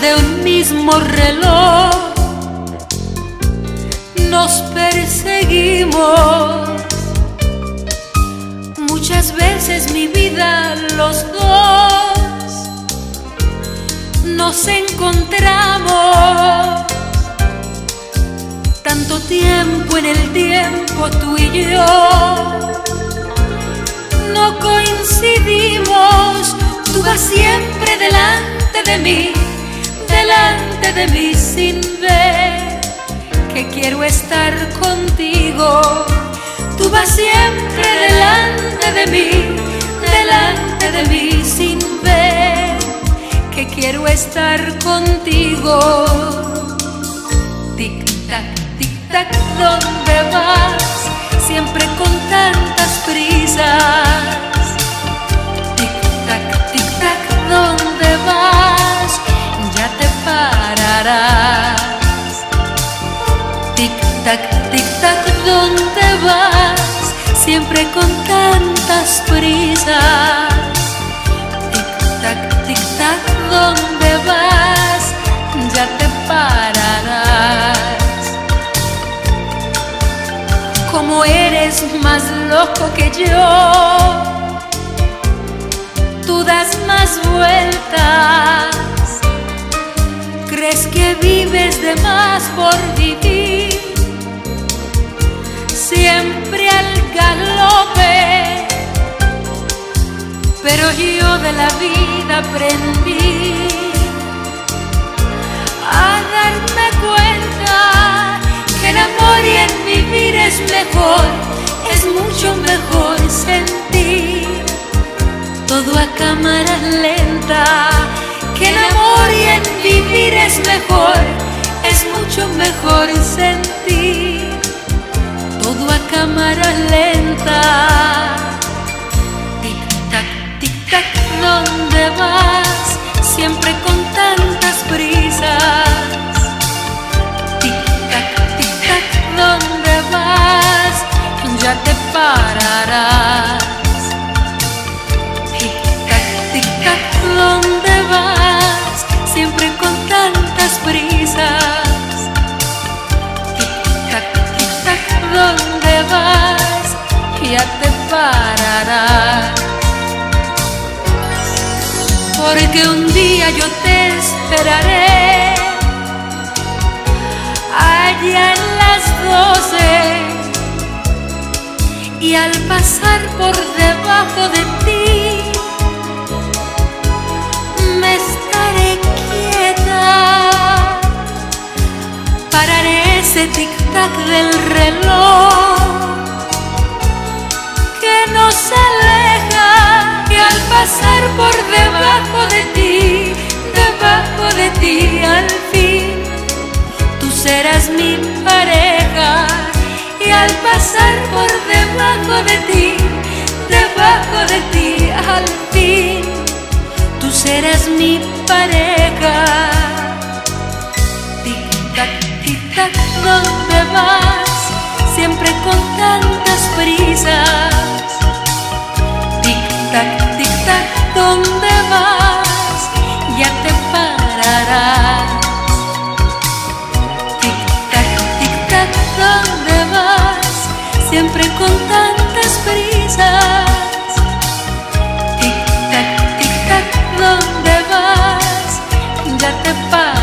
de un mismo reloj nos perseguimos. Muchas veces mi vida los dos nos encontramos. Tanto tiempo en el tiempo tú y yo no coincidimos. Tú vas siempre delante de mí delante de mí sin ver que quiero estar contigo. Tú vas siempre delante de mí, delante de mí sin ver que quiero estar contigo. Tic tac, tic tac, ¿dónde Tic tac, tic tac, ¿dónde vas? Siempre con tantas prisas. Tic tac, tic tac, ¿dónde vas? Ya te pararás. Como eres más loco que yo, tú das más vueltas crees que vives de más por vivir, la vida aprendí a darme cuenta que el amor y en vivir es mejor, es mucho mejor sentir todo a cámara lenta que el amor y en vivir es mejor, es mucho mejor sentir todo a cámara lenta. ¿Dónde vas? Siempre con tantas prisas. Tic tac, tic tac, ¿dónde vas? Ya te pararás. Tic tac, tic tac, ¿dónde vas? Siempre con tantas prisas. Tic tac, tic tac, ¿dónde vas? Ya te pararás. Porque un día yo te esperaré. Allá en las doce y al pasar por debajo de ti me estaré quieta. Pararé ese tic tac del reloj que nos aleja mi pareja y al pasar por debajo de ti, debajo de ti al fin, tú serás mi pareja. Tic tac, tic tac, ¿dónde vas? siempre con tantas prisas. Tic tac, tic tac, ¿dónde vas? Ya te paso.